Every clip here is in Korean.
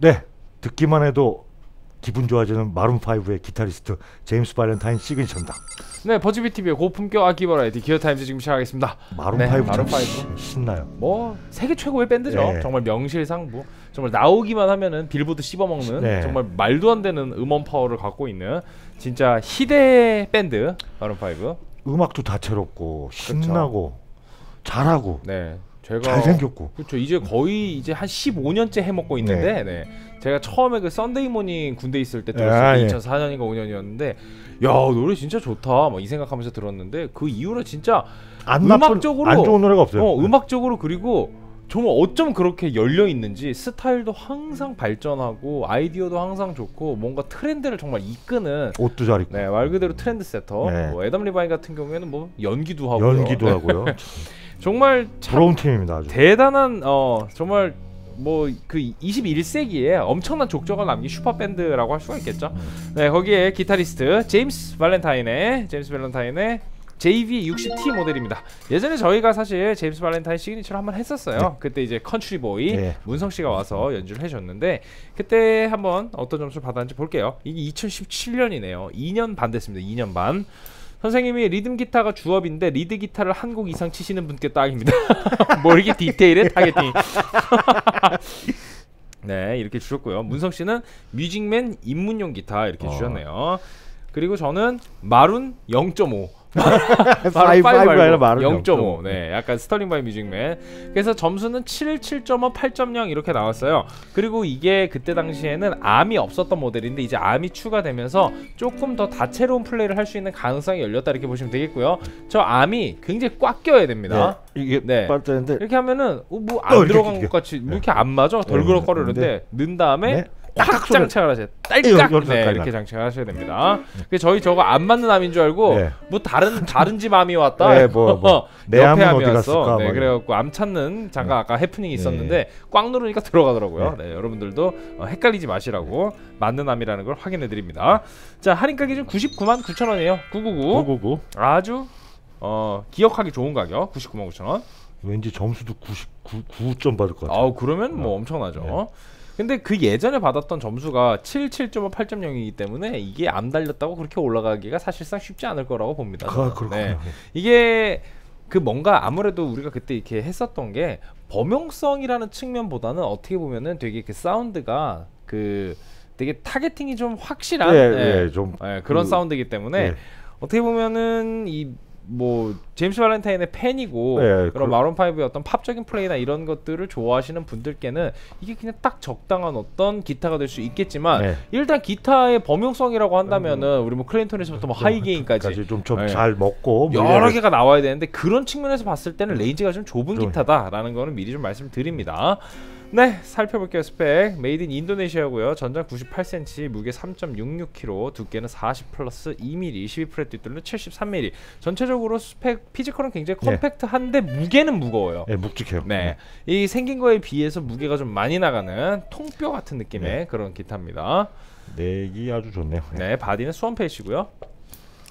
네, 듣기만 해도 기분 좋아지는 마룬 5의 기타리스트 제임스 발렌타인 시그니처입니다. 네, 버즈비 TV의 고품격 악기 버라이어티 기어 타임즈 지금 시작하겠습니다. 마룬 네, 5 마룬 참 five. 신나요. 뭐 세계 최고의 밴드죠. 네. 정말 명실상부. 정말 나오기만 하면은 빌보드 씹어먹는 네. 정말 말도 안 되는 음원 파워를 갖고 있는 진짜 희대 밴드 마룬 5. 음악도 다채롭고 신나고 잘하고 네, 제가 잘생겼고 그렇죠. 이제 거의 이제 한 15년째 해먹고 있는데, 네. 제가 처음에 그 Sunday Morning 군대 있을 때 들었을 아, 때 예. 2004년인가 5년이었는데, 야 노래 진짜 좋다, 막 이 생각하면서 들었는데 그 이후로 진짜 안 나쁜 음악적으로 안 좋은 노래가 없어요. 어, 음악적으로 그리고 정말 어쩜 그렇게 열려 있는지 스타일도 항상 발전하고 아이디어도 항상 좋고 뭔가 트렌드를 정말 이끄는 옷도 잘 입고 네, 말 그대로 trend setter. 네. 뭐 애덤 리바인 같은 경우에는 뭐 연기도 하고 연기도 하고요. 정말 참 부러운 팀입니다. 아주. 대단한 어 정말 뭐 그 21세기에 엄청난 족적을 남긴 슈퍼 밴드라고 할 수가 있겠죠. 네 거기에 기타리스트 제임스 발렌타인의 제임스 발렌타인의 JV60T 모델입니다. 예전에 저희가 사실 제임스 발렌타인 시그니처를 한번 했었어요. 그때 이제 country boy 네. 문성 씨가 와서 연주를 해줬는데 그때 한번 어떤 점수를 받았는지 볼게요. 이게 2017년이네요. 2년 반 됐습니다. 2년 반. 선생님이 리듬 기타가 주업인데 리드 기타를 한 곡 이상 치시는 분께 딱입니다. 뭐 이렇게 디테일해 targeting. 네 이렇게 주셨고요. 문성 씨는 뮤직맨 입문용 기타 이렇게 어. 주셨네요. 그리고 저는 마룬 0.5. five, five 아니라 마룬 0.5. 네, 약간 스털링 바이 뮤직맨. 그래서 점수는 7, 7.5, 8.0 이렇게 나왔어요. 그리고 이게 그때 당시에는 arm이 없었던 모델인데 이제 arm이 추가되면서 조금 더 다채로운 플레이를 할 수 있는 가능성이 열렸다 이렇게 보시면 되겠고요. 저 arm이 굉장히 꽉 껴야 됩니다. 네, 이게 네. 빠졌는데 이렇게 하면은 뭐 어, 안 이렇게, 들어간. 것 같이 뭐 네. 이렇게 안 맞아 덜그럭거리는데 넣은 다음에 네. 확딱 소리- 장착을 하셔야 이거, 딸깍 네. 이렇게 장착을 하셔야 됩니다. 그래서 저희 저거 안 맞는 arm인 줄 알고 네. 뭐 다른 다른 집 arm이 왔다. 네, 뭐, 뭐. 내 옆에 arm이 왔어. 네, 막 그래갖고 arm 찾는 잠깐 아까 해프닝이 있었는데 꽉 누르니까 들어가더라고요. 네, 여러분들도 어, 헷갈리지 마시라고 맞는 arm이라는 걸 확인해 드립니다. 자 할인가 기준 99만 9천 원이에요. 999. 999 아주 어 기억하기 좋은 가격 99만 9천 원. 왠지 점수도 99 9점 받을 것 같아요. 아우 그러면 뭐 엄청나죠. 네. 근데 그 예전에 받았던 점수가 7, 7.5, 8.0이기 때문에 이게 안 달렸다고 그렇게 올라가기가 사실상 쉽지 않을 거라고 봅니다. 아. 그렇군요. 네. 이게 그 뭔가 아무래도 우리가 그때 이렇게 했었던 게 범용성이라는 측면보다는 어떻게 보면은 되게 그 사운드가 그 되게 targeting이 좀 확실한 예, 네. 예, 좀 네, 그런 그- 사운드이기 때문에 예. 어떻게 보면은 이 뭐 제임스 발렌타인의 팬이고 예, 그런 그- 마론 파이브의 어떤 팝적인 플레이나 이런 것들을 좋아하시는 분들께는 이게 그냥 딱 적당한 어떤 기타가 될 수 있겠지만 네. 일단 기타의 범용성이라고 한다면은 우리 뭐 clean tone에서부터 뭐좀 high gain까지 좀좀 네. 잘 먹고 뭐 여러 개가 나와야 되는데 그런 측면에서 봤을 때는 range가 좀 좁은 좀- 기타다라는 거는 미리 좀 말씀드립니다. 네, 살펴볼게요. 스펙 made in Indonesia고요. 전장 98cm, 무게 3.66kg, 두께는 40 플러스 2mm, 12 fret 뒷돌은 73mm. 전체적으로 스펙 physical은 굉장히 네. compact한데 무게는 무거워요. 예, 묵직해요. 네, 이 생긴 거에 비해서 무게가 좀 많이 나가는 통뼈 같은 느낌의 네. 그런 기타입니다. neck이 아주 좋네요. 네, 바디는 swamp ash고요.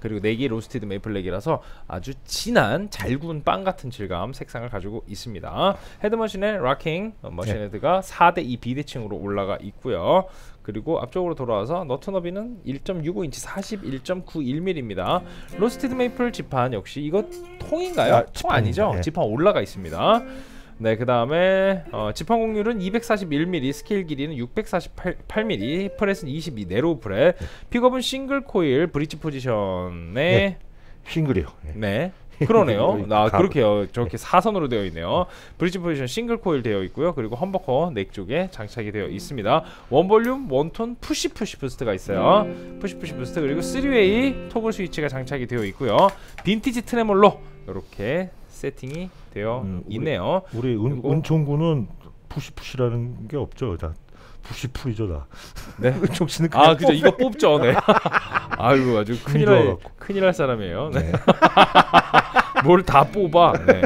그리고 neck이 roasted maple neck이라서 아주 진한 잘 구운 빵 같은 질감 색상을 가지고 있습니다. head machine의 locking 어, machine 네. 헤드가 4대2 비대칭으로 올라가 있고요. 그리고 앞쪽으로 돌아와서 너트 너비는 1.65인치 41.91mm입니다. roasted maple 지판 역시 이거 통인가요? 아, 통. 아니죠? 네. 지판 올라가 있습니다. 네, 그 다음에 어, 지판 곡률은 241mm, 스케일 길이는 648mm, fret은 22 narrow fret, 픽업은 single coil bridge position에 네. 싱글이요. 예. 네. 그러네요. 나 가- 그렇게요. 저렇게 사선으로 되어 있네요. bridge position single coil 되어 있고요. 그리고 humbucker neck 쪽에 장착이 되어 있습니다. one volume, one tone, push push boost가 있어요. push push boost 그리고 3 way toggle switch가 장착이 되어 있고요. vintage tremolo 이렇게 세팅이 되어 음, 우리- 있네요. 우리 은, 은총 군은 push push라는 게 없죠. 다 push pull이죠 다. 네. 은총 씨는 아 그죠 이거 뽑죠. 네. 아이고 아주 큰일 날. 큰일 날 사람이에요. 네. 네. 뭘 다 뽑아. 네.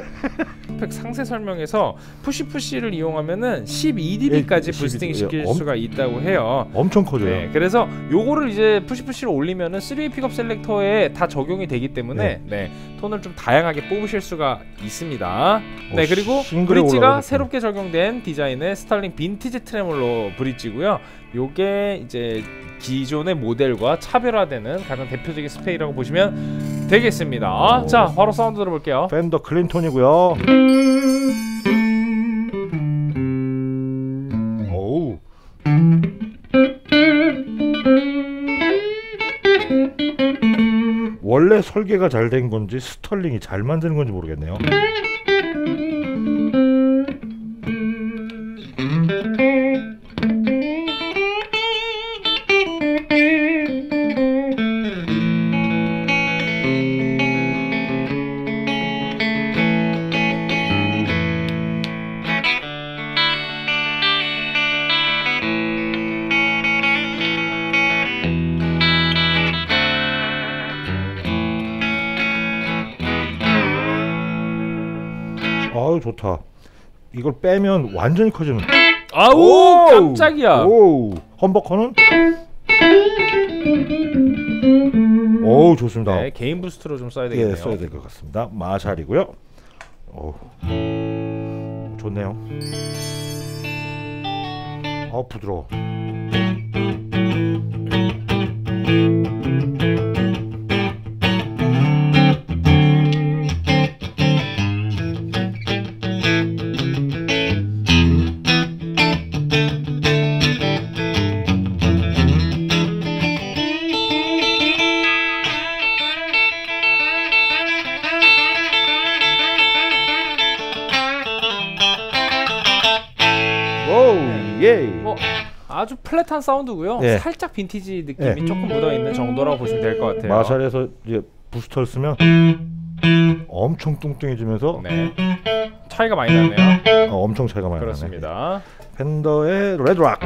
스펙 상세 설명에서 push push를 이용하면은 12dB까지 예, boosting 12 시킬 엄- 수가 있다고 해요. 엄청 커져요. 네, 그래서 요거를 이제 push push를 올리면은 3 pickup selector에 다 적용이 되기 때문에 네. 톤을 좀 다양하게 뽑으실 수가 있습니다. 네, 어, 그리고 싱글에 bridge가. 새롭게 적용된 디자인의 스털링 vintage tremolo bridge고요. 요게 이제 기존의 모델과 차별화되는 가장 대표적인 스펙이라고 보시면 되겠습니다. 오. 자, 바로 사운드 들어볼게요. Fender clean tone이고요. 오우. 원래 설계가 잘 된 건지 스털링이 잘 만드는 건지 모르겠네요. 아유 좋다. 이걸 빼면 완전히 커지는. 아우! 깜짝이야. 오, 험버커는? 오, 좋습니다. 네, 개인 부스트로 좀 써야 되겠네요. 예, 써야 될 것 같습니다. 마샬이고요. 오, 좋네요. 아, 부드러워. 플랫한 사운드고요. 예. 살짝 빈티지 느낌이 예. 조금 묻어 있는 정도라고 보시면 될 것 같아요. 마샬에서 이제 부스터를 쓰면 엄청 뚱뚱해지면서 네. 차이가 많이 나네요. 어, 엄청 차이가 많이 나네. 그렇습니다. 팬더의 레드락.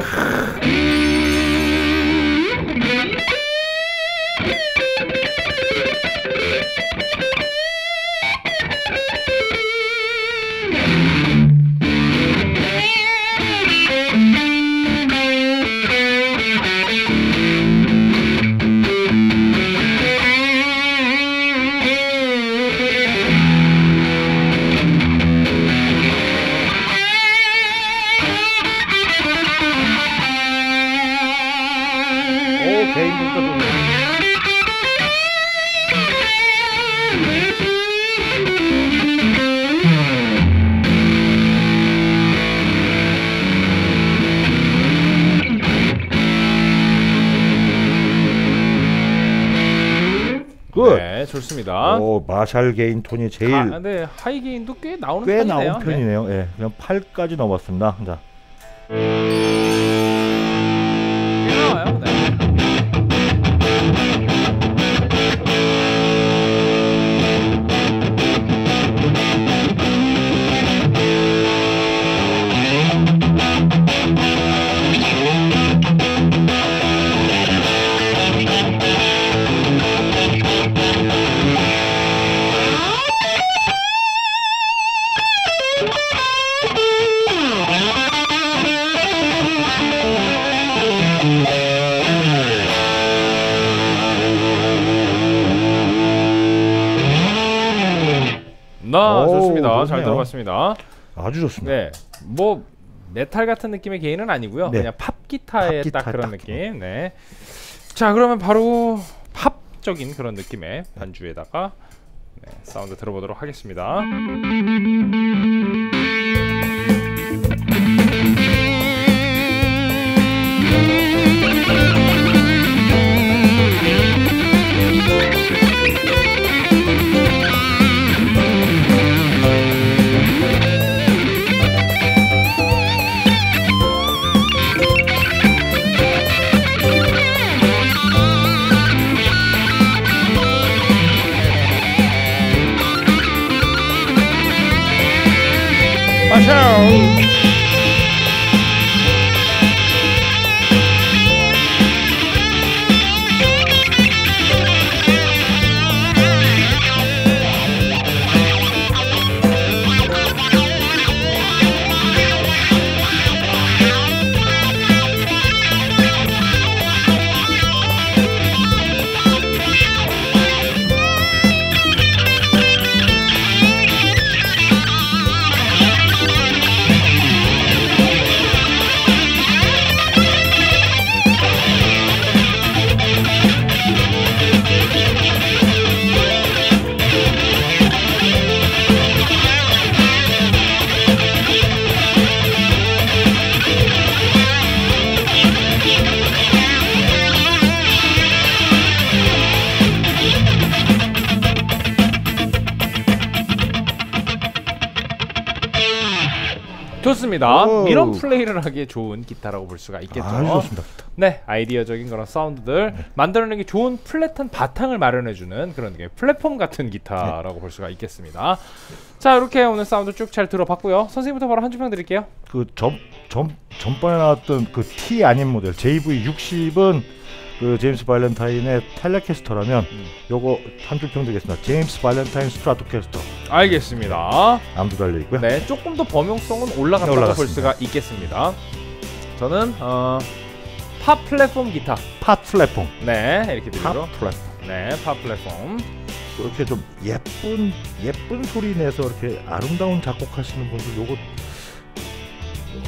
좋습니다. 오, 마샬 게인 톤이 제일 아, 근데 하이 게인도 꽤 나오는 꽤 편이네요. 나온 편이네요. 예, 그냥 8까지 넘었습니다. 자, 좋습니다. 잘. 들어봤습니다. 아주 좋습니다. 네, 뭐 메탈 같은 느낌의 gain은 아니고요. 네. 그냥 팝 기타의 팝딱 기타 그런 딱 느낌. 네. 자, 그러면 바로 팝적인 그런 느낌의 반주에다가 네, 사운드 들어보도록 하겠습니다. show. 좋습니다. 오. 이런 플레이를 하기에 좋은 기타라고 볼 수가 있겠죠. 아주 좋습니다. 네, 아이디어적인 그런 사운드들 만들어내기 좋은 flat한 바탕을 마련해주는 그런 게 플랫폼 같은 기타라고 볼 수가 있겠습니다. 자, 이렇게 오늘 사운드 쭉 잘 들어봤고요. 선생님부터 바로 한 줄 평 드릴게요. 그전 전번에 나왔던 그 T 아닌 모델 JV 60은 그 제임스 발렌타인의 텔레캐스터라면 음. 요거 한 줄 평 드리겠습니다. 제임스 발렌타인 스트라토캐스터 알겠습니다. 암도 달려 있고요. 네, 조금 더 범용성은 올라갔다고 볼 올라갔습니다. 수가 있겠습니다. 저는 어, 팝 플랫폼 기타. 팟 플랫폼. 네, 이렇게 팟 드리죠. 플랫폼. 네, 팝 플랫폼. 이렇게 좀 예쁜 예쁜 소리 내서 이렇게 아름다운 작곡하시는 분들 요거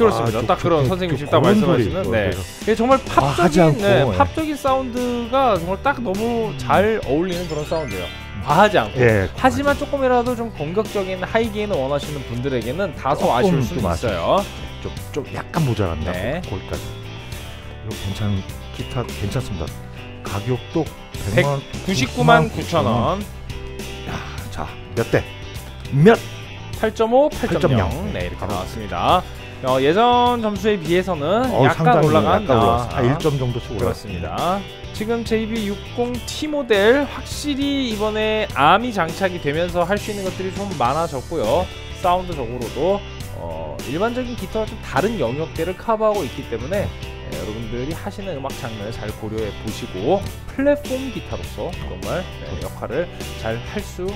그렇습니다. 아, 딱 저- 그런 저- 선생님 저딱 고운 소리 말씀하시는 이거 네. 정말 아, 팝적인 않고, 네, 예. 팝적인 사운드가 정말 딱 너무 잘 어울리는 그런 사운드예요. 과하지 않고. 예. 하지만 조금이라도 좀 공격적인 하이게인을 원하시는 분들에게는 다소 아쉬울 아쉬워요. 있어요. 좀, 좀 약간 모자란다. 네. 거기까지. 이거 괜찮 기타 괜찮습니다. 가격도 100만 99만 9천 원, 자, 몇 대? 몇? 8.5, 8.0. 8.0. 네 이렇게 나왔습니다. 어, 예전 점수에 비해서는 어, 약간 올라간 약간. 아, 한 1점 정도씩 올랐습니다. 지금 JB60T 모델 확실히 이번에 암이 장착이 되면서 할 수 있는 것들이 좀 많아졌고요. 사운드적으로도 어, 일반적인 기타와 좀 다른 영역대를 커버하고 있기 때문에 예, 여러분들이 하시는 음악 장르를 잘 고려해 보시고 플랫폼 기타로서 정말 네, 역할을 잘 할 수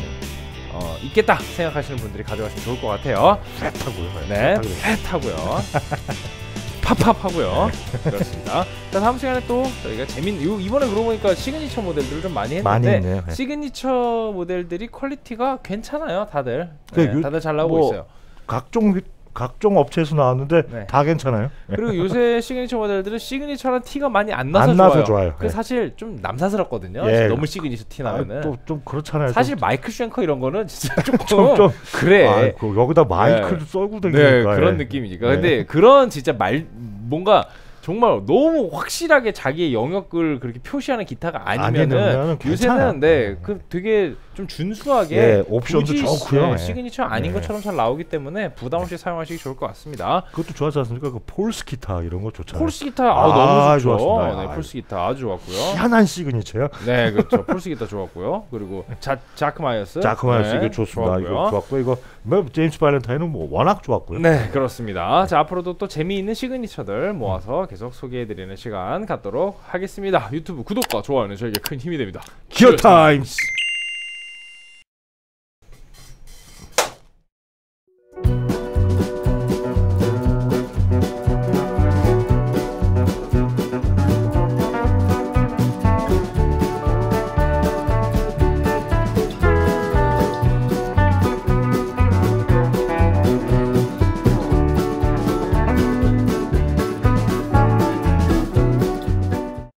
어, 있겠다 생각하시는 분들이 가져가시면 좋을 것 같아요. 핫하고요. 네, 핫하고요. 핫하고요. 팝팝하고요. 그렇습니다. 자 다음 시간에 또 저희가 재밌는 요- 이번에 그러고 보니까 시그니처 모델들을 좀 많이 했는데 많이 했네요. 네. 시그니처 모델들이 퀄리티가 괜찮아요, 다들. 그 네, 요- 다들 잘 나오고 뭐- 있어요. 각종 각종 업체에서 나왔는데 네. 다 괜찮아요. 그리고 요새 시그니처 모델들은 signature랑 티가 많이 안 나서 안 좋아요. 나서 좋아요. 그 네. 사실 좀 남사스럽거든요. 예. 너무 시그니처 티 나면은. 또좀 그렇잖아요. 사실 마이클 쉔커 이런 거는 진짜 조금 좀, 좀 그래. 아, 그 여기다 마이크를 썰고 네 다니니까 그런 예. 느낌이니까 네. 근데 그런 진짜 말 뭔가 정말 너무 확실하게 자기의 영역을 그렇게 표시하는 기타가 아니면은 괜찮아요. 요새는 네 그 되게 좀 준수하게 예, 옵션도 좋고요. 네, 예. 시그니처 아닌 네. 것처럼 잘 나오기 때문에 부담 없이 사용하시기 좋을 것 같습니다. 그것도 좋아하지 않습니까? 그 폴스 기타 이런 거 좋잖아요. 폴스 기타 아, 아, 너무 좋죠. 좋았습니다. 네, 아, 폴스 기타 아주 좋았고요. 희한한 signature요. 네 그렇죠. 폴스 기타 좋았고요. 그리고 자 자크 마이어스 자크 마이스 네, 이거 좋습니다. 이거 좋았고요. 좋았고 이거 뭐 제임스 발렌타인은 뭐 워낙 좋았고요. 네 그렇습니다 자 앞으로도 또 재미있는 시그니처들 모아서 계속 소개해 드리는 시간 갖도록 하겠습니다 유튜브 구독과 좋아요는 저에게 큰 힘이 됩니다 기어 타임스.